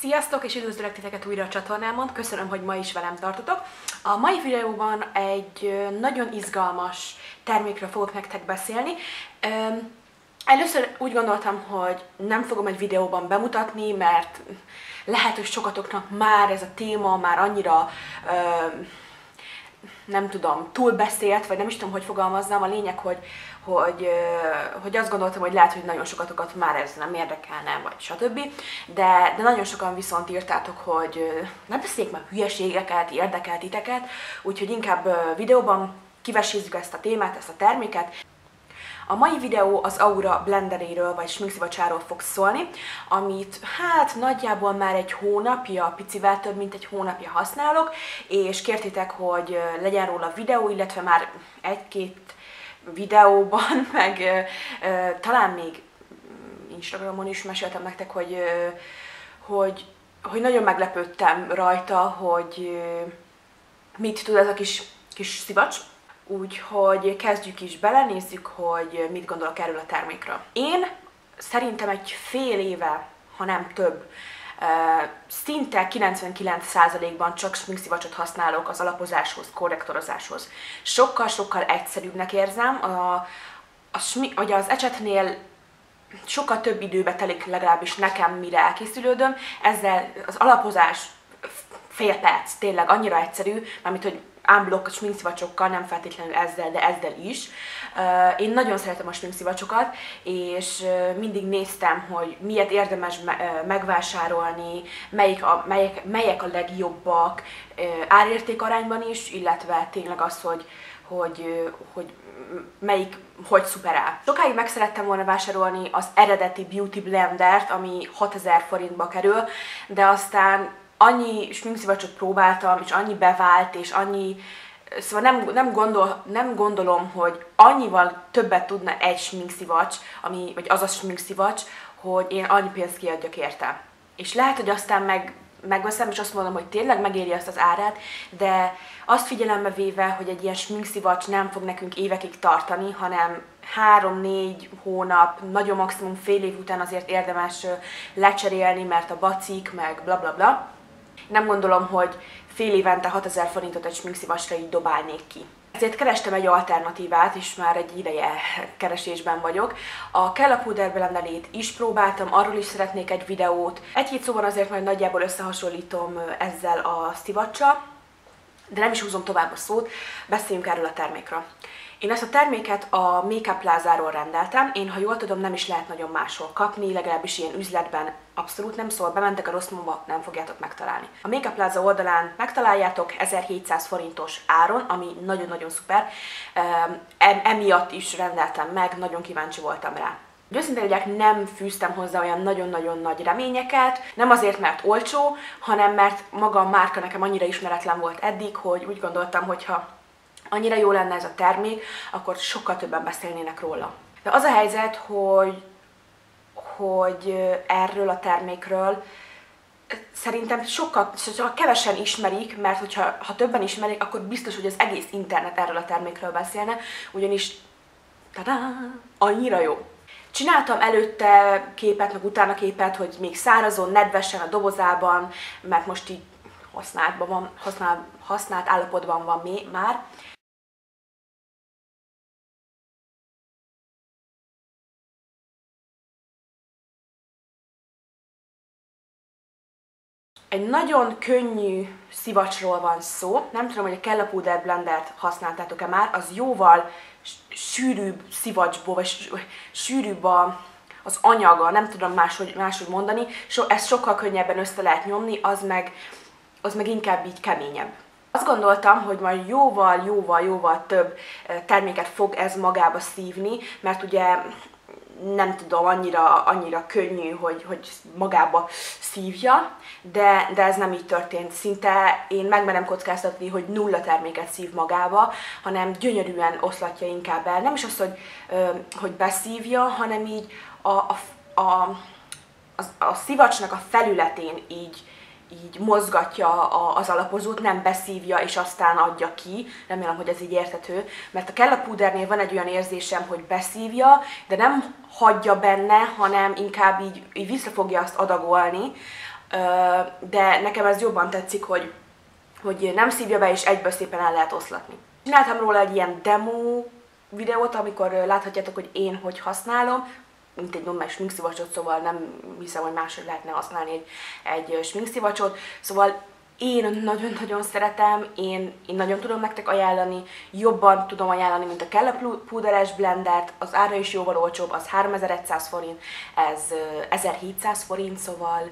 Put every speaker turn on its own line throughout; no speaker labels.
Sziasztok, és üdvözlök titeket újra a csatornámon. Köszönöm, hogy ma is velem tartotok. A mai videóban egy nagyon izgalmas termékről fogok nektek beszélni. Először úgy gondoltam, hogy nem fogom egy videóban bemutatni, mert lehet, hogy sokatoknak már ez a téma már annyira nem tudom, túlbeszélt, vagy nem is tudom, hogy fogalmaznám. A lényeg, hogy, hogy, hogy azt gondoltam, hogy lehet, hogy nagyon sokatokat már ez nem érdekelne, vagy stb. De, de nagyon sokan viszont írtátok, hogy nem beszéljék már hülyeségeket, érdekel titeket, úgyhogy inkább videóban kivesézzük ezt a témát, ezt a terméket, a mai videó az Aura blenderéről, vagy sminkszivacsáról fog szólni, amit hát nagyjából már egy hónapja, picivel több mint egy hónapja használok, és kértétek, hogy legyen róla videó, illetve már egy-két videóban, meg talán még Instagramon is meséltem nektek, hogy, hogy, hogy nagyon meglepődtem rajta, hogy mit tud ez a kis, kis szivacs, Úgyhogy kezdjük is bele, nézzük, hogy mit gondolok erről a termékről. Én szerintem egy fél éve, ha nem több, szinte 99%-ban csak sminkszivacsot használok az alapozáshoz, korrektorozáshoz. Sokkal-sokkal egyszerűbbnek érzem. A, a, ugye az ecsetnél sokkal több időbe telik legalábbis nekem, mire elkészülődöm. Ezzel az alapozás fél perc, tényleg annyira egyszerű, mármint, hogy unblock sminkszivacsokkal, nem feltétlenül ezzel, de ezzel is. Én nagyon szeretem a sminkszivacsokat, és mindig néztem, hogy miért érdemes megvásárolni, melyik a, melyek, melyek a legjobbak árérték arányban is, illetve tényleg az, hogy, hogy, hogy melyik hogy szuperál. Sokáig meg szerettem volna vásárolni az eredeti Beauty Blendert, ami 6000 forintba kerül, de aztán annyi sminkszivacsot próbáltam, és annyi bevált, és annyi Szóval nem, nem, gondol, nem gondolom, hogy annyival többet tudna egy sminkszivacs, ami, vagy az a sminkszivacs, hogy én annyi pénzt kiadjak érte. És lehet, hogy aztán meg, megveszem, és azt mondom, hogy tényleg megéri azt az árát, de azt figyelembe véve, hogy egy ilyen sminkszivacs nem fog nekünk évekig tartani, hanem három-négy hónap, nagyon maximum fél év után azért érdemes lecserélni, mert a bacik, meg bla bla bla nem gondolom, hogy fél évente 6000 forintot egy sminkszivasra így dobálnék ki. Ezért kerestem egy alternatívát, és már egy ideje keresésben vagyok. A Kella Puder Blendelét is próbáltam, arról is szeretnék egy videót. Egy-két szóban azért majd nagyjából összehasonlítom ezzel a szivacsal, de nem is húzom tovább a szót, beszéljünk erről a termékről. Én ezt a terméket a Makeup Plazáról rendeltem, én ha jól tudom nem is lehet nagyon máshol kapni, legalábbis ilyen üzletben abszolút nem szól, bementek a Rosszmóba, nem fogjátok megtalálni. A Makeup Plaza oldalán megtaláljátok 1700 forintos áron, ami nagyon-nagyon szuper, emiatt is rendeltem meg, nagyon kíváncsi voltam rá. Hogy őszintén legyek, nem fűztem hozzá olyan nagyon-nagyon nagy reményeket, nem azért, mert olcsó, hanem mert maga a márka nekem annyira ismeretlen volt eddig, hogy úgy gondoltam, hogy ha annyira jó lenne ez a termék, akkor sokkal többen beszélnének róla. De az a helyzet, hogy, hogy erről a termékről szerintem sokkal, sokkal kevesen ismerik, mert hogyha ha többen ismerik, akkor biztos, hogy az egész internet erről a termékről beszélne, ugyanis tada, annyira jó. Csináltam előtte képet, meg utána képet, hogy még szárazon, nedvesen a dobozában, mert most így használtban van, használ, használt állapotban van mi, már. Egy nagyon könnyű szivacsról van szó, nem tudom, hogy a Puder Blendert használtátok-e már, az jóval sűrűbb szivacsból, vagy sűrűbb a, az anyaga, nem tudom máshogy, máshogy mondani, so, ezt sokkal könnyebben össze lehet nyomni, az meg, az meg inkább így keményebb. Azt gondoltam, hogy majd jóval, jóval, jóval több eh, terméket fog ez magába szívni, mert ugye nem tudom, annyira, annyira könnyű, hogy, hogy magába szívja, de, de ez nem így történt. Szinte én megmerem kockáztatni, hogy nulla terméket szív magába, hanem gyönyörűen oszlatja inkább el. Nem is az, hogy, hogy beszívja, hanem így a, a, a, a, a szivacsnak a felületén így, így mozgatja az alapozót, nem beszívja és aztán adja ki. Remélem, hogy ez így érthető. Mert a Kella Pudernél van egy olyan érzésem, hogy beszívja, de nem hagyja benne, hanem inkább így, így vissza fogja azt adagolni. de nekem ez jobban tetszik, hogy, hogy nem szívja be, és egyből szépen el lehet oszlatni. Csináltam róla egy ilyen demo videót, amikor láthatjátok, hogy én hogy használom, mint egy normális sminkszivacsot, szóval nem hiszem, hogy máshogy lehetne használni egy, egy sminkszivacsot. Szóval én nagyon-nagyon szeretem, én, én nagyon tudom nektek ajánlani, jobban tudom ajánlani, mint a Kella Púderes Blendert, az ára is jóval olcsóbb, az 3100 forint, ez 1700 forint, szóval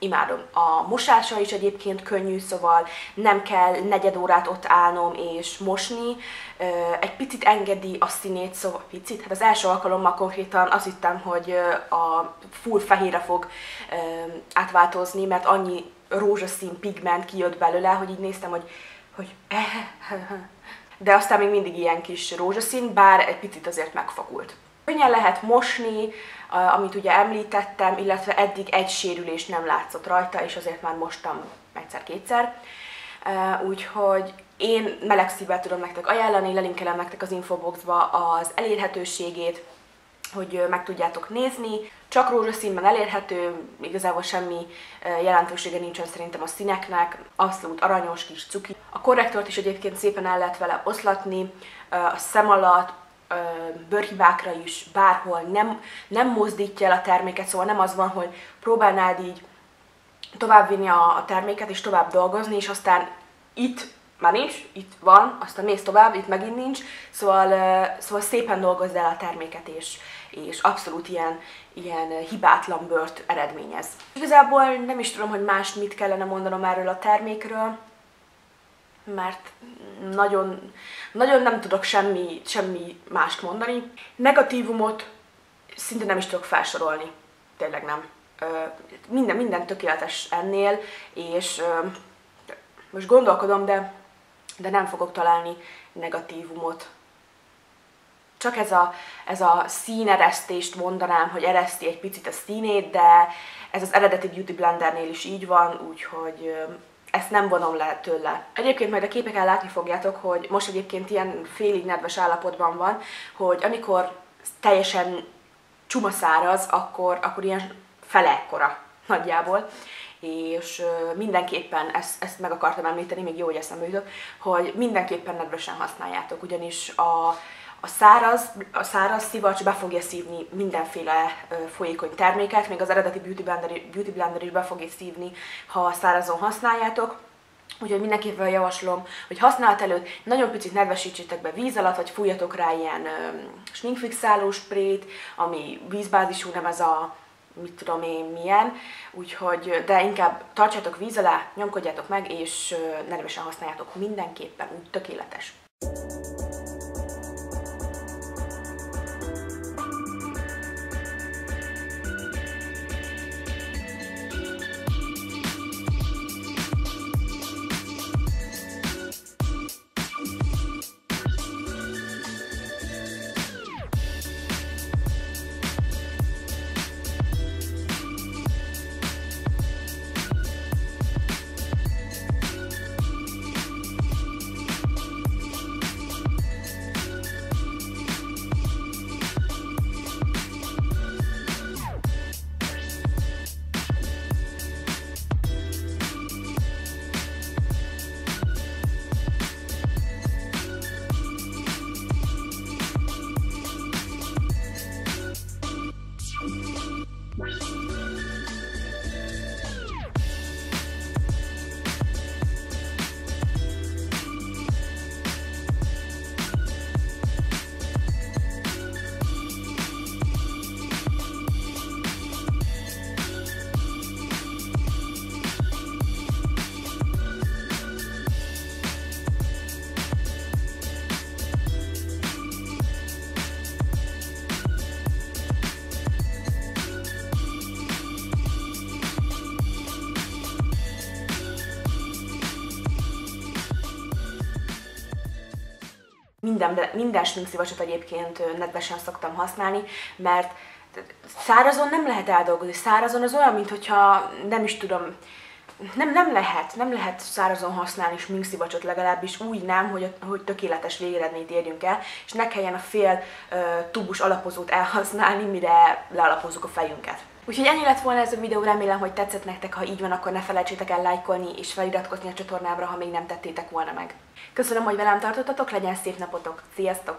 imádom. A mosása is egyébként könnyű, szóval nem kell negyed órát ott állnom és mosni. Egy picit engedi a színét, szóval picit, hát az első alkalommal konkrétan azt hittem, hogy a full fehérre fog átváltozni, mert annyi rózsaszín pigment kijött belőle, hogy így néztem, hogy, hogy de aztán még mindig ilyen kis rózsaszín, bár egy picit azért megfakult. Könnyen lehet mosni, amit ugye említettem, illetve eddig egy sérülés nem látszott rajta, és azért már mostam egyszer-kétszer. Úgyhogy én meleg szívvel tudom nektek ajánlani, lelinkelem nektek az infoboxba az elérhetőségét, hogy meg tudjátok nézni. Csak rózsaszínben elérhető, igazából semmi jelentősége nincsen szerintem a színeknek, abszolút aranyos kis cuki. A korrektort is egyébként szépen el lehet vele oszlatni, a szem alatt, bőrhibákra is, bárhol. Nem, nem mozdítja el a terméket, szóval nem az van, hogy próbálnád így továbbvinni a, a terméket és tovább dolgozni, és aztán itt már nincs, itt van, aztán mész tovább, itt megint nincs, szóval, szóval szépen dolgozz el a terméket, és, és abszolút ilyen, ilyen hibátlan bört eredményez. Igazából nem is tudom, hogy más mit kellene mondanom erről a termékről, mert nagyon, nagyon nem tudok semmi, semmi mást mondani. Negatívumot szinte nem is tudok felsorolni, tényleg nem. Minden, minden tökéletes ennél, és most gondolkodom, de, de nem fogok találni negatívumot. Csak ez a, ez a színeresztést mondanám, hogy ereszti egy picit a színét, de ez az eredeti Beauty Blendernél is így van, úgyhogy ezt nem vonom le tőle. Egyébként majd a képeken látni fogjátok, hogy most egyébként ilyen félig nedves állapotban van, hogy amikor teljesen csuma száraz, akkor, akkor ilyen fele ekkora nagyjából és mindenképpen ezt, ezt meg akartam említeni, még jó, hogy eszembe jutott, hogy mindenképpen nedvesen használjátok, ugyanis a, a száraz, a száraz szivacs be fogja szívni mindenféle folyékony terméket, még az eredeti Beauty Blender, Beauty Blender is be fogja szívni, ha szárazon használjátok. Úgyhogy mindenképpen javaslom, hogy használat előtt nagyon picit nedvesítsétek be víz alatt, vagy fújjatok rá ilyen sminkfixáló sprayt, ami vízbázisú, nem ez a mit tudom én milyen, úgyhogy, de inkább tartsátok víz alá, nyomkodjátok meg, és nedvesen használjátok mindenképpen, úgy tökéletes. Minden, minden sminkszivacsot egyébként nedvesen szoktam használni, mert szárazon nem lehet eldolgozni. Szárazon az olyan, mintha nem is tudom, nem, nem lehet, nem lehet szárazon használni sminkszivacsot legalábbis úgy nem, hogy, hogy tökéletes végeredményt érjünk el, és ne kelljen a fél uh, tubus alapozót elhasználni, mire lealapozzuk a fejünket. Úgyhogy ennyi lett volna ez a videó, remélem, hogy tetszett nektek, ha így van, akkor ne felejtsétek el lájkolni és feliratkozni a csatornámra, ha még nem tettétek volna meg. Köszönöm, hogy velem tartottatok, legyen szép napotok, sziasztok!